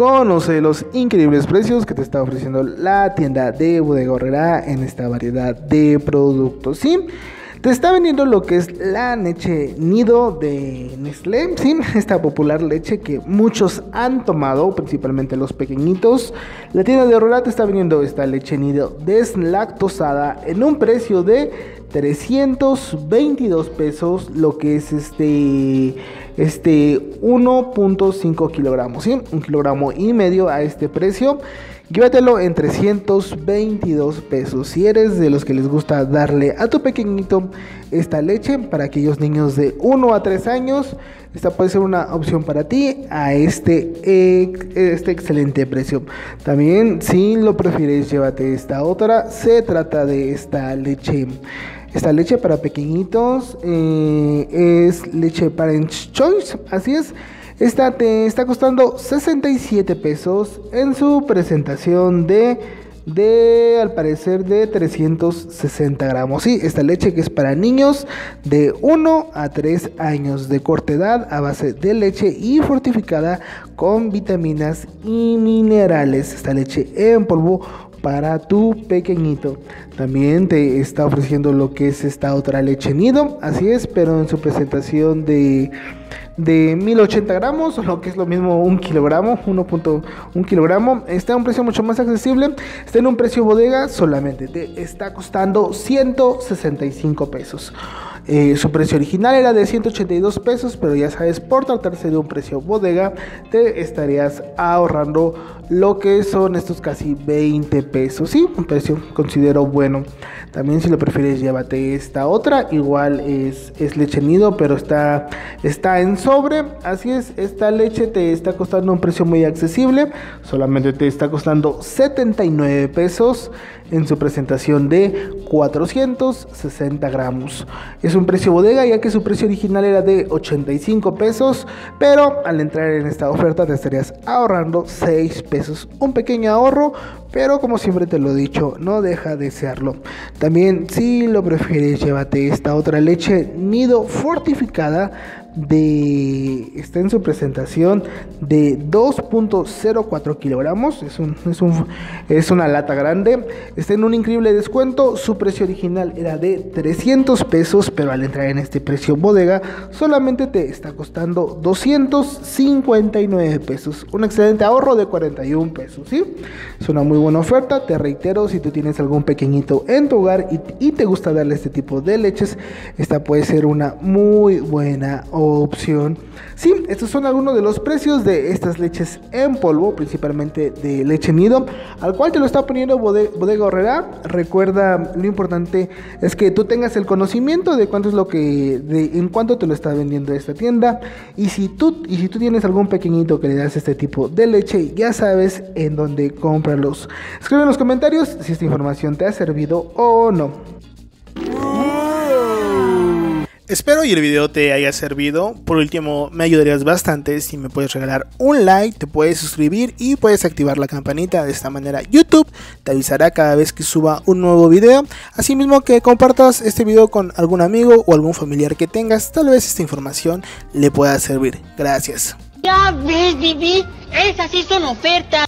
Conoce los increíbles precios que te está ofreciendo la tienda de Bodega en esta variedad de productos. ¿sí? Te está vendiendo lo que es la leche nido de Nestlé, ¿sí? esta popular leche que muchos han tomado, principalmente los pequeñitos. La tienda de Horrera te está vendiendo esta leche nido deslactosada en un precio de 322 pesos, lo que es este, este 1.5 kilogramos, ¿sí? Un kilogramo y medio a este precio. Llévatelo en 322 pesos. Si eres de los que les gusta darle a tu pequeñito esta leche para aquellos niños de 1 a 3 años, esta puede ser una opción para ti a este, este excelente precio. También, si lo prefieres, llévate esta otra. Se trata de esta leche. Esta leche para pequeñitos eh, es leche Parents Choice, así es. Esta te está costando 67 pesos en su presentación de, de al parecer, de 360 gramos. Sí, esta leche que es para niños de 1 a 3 años de corta edad a base de leche y fortificada con vitaminas y minerales. Esta leche en polvo para tu pequeñito. También te está ofreciendo lo que es esta otra leche nido, así es, pero en su presentación de de 1080 gramos, lo que es lo mismo un kilogramo, 1.1 kilogramo. Está a un precio mucho más accesible. Está en un precio bodega solamente. Te está costando 165 pesos. Eh, su precio original era de 182 pesos, pero ya sabes, por tratarse de un precio bodega, te estarías ahorrando lo que son estos casi 20 pesos. Sí, un precio considero bueno. También si lo prefieres, llévate esta otra. Igual es, es leche nido, pero está, está en sobre. Así es, esta leche te está costando un precio muy accesible. Solamente te está costando 79 pesos en su presentación de 460 gramos. Es un precio bodega ya que su precio original era de 85 pesos, pero al entrar en esta oferta te estarías ahorrando 6 pesos. Un pequeño ahorro, pero como siempre te lo he dicho, no deja de serlo. También si lo prefieres, llévate esta otra leche nido fortificada de está en su presentación de 2.04 kilogramos es, un, es, un, es una lata grande está en un increíble descuento su precio original era de 300 pesos pero al entrar en este precio bodega solamente te está costando 259 pesos un excelente ahorro de 41 pesos ¿sí? es una muy buena oferta te reitero si tú tienes algún pequeñito en tu hogar y, y te gusta darle este tipo de leches esta puede ser una muy buena opción. Sí, estos son algunos de los precios de estas leches en polvo, principalmente de leche nido, al cual te lo está poniendo Bodega. Recuerda, lo importante es que tú tengas el conocimiento de cuánto es lo que, de, en cuánto te lo está vendiendo esta tienda. Y si tú, y si tú tienes algún pequeñito que le das este tipo de leche, ya sabes en dónde comprarlos. Escribe en los comentarios si esta información te ha servido o no. Espero y el video te haya servido. Por último, me ayudarías bastante si me puedes regalar un like, te puedes suscribir y puedes activar la campanita. De esta manera YouTube te avisará cada vez que suba un nuevo video. Asimismo que compartas este video con algún amigo o algún familiar que tengas. Tal vez esta información le pueda servir. Gracias. Ya ves, Vivi, esas sí son ofertas.